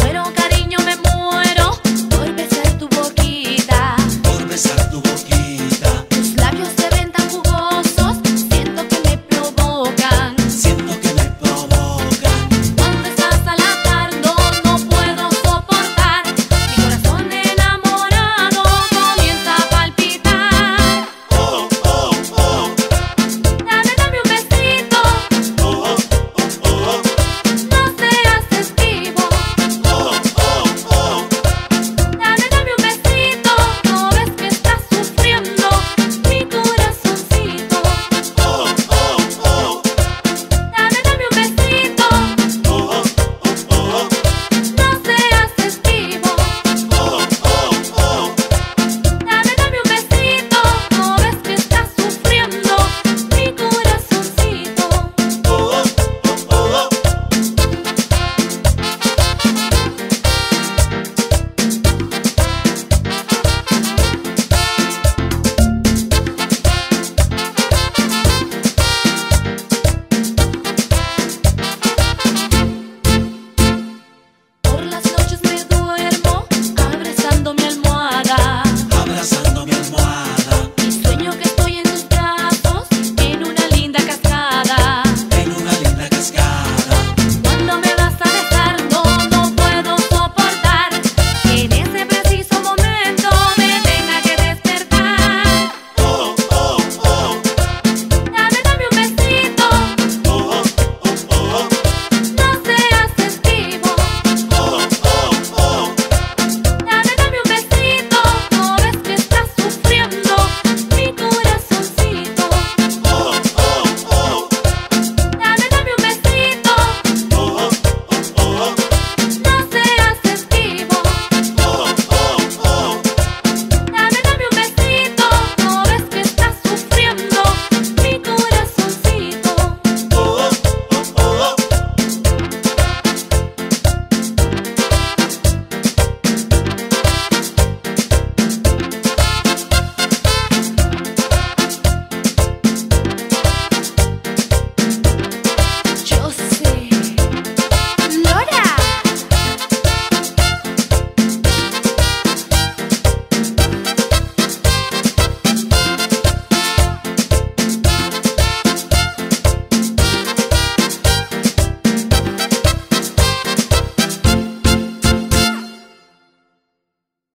Me muero, cariño, me muero por besar tu boquita. Por besar tu boquita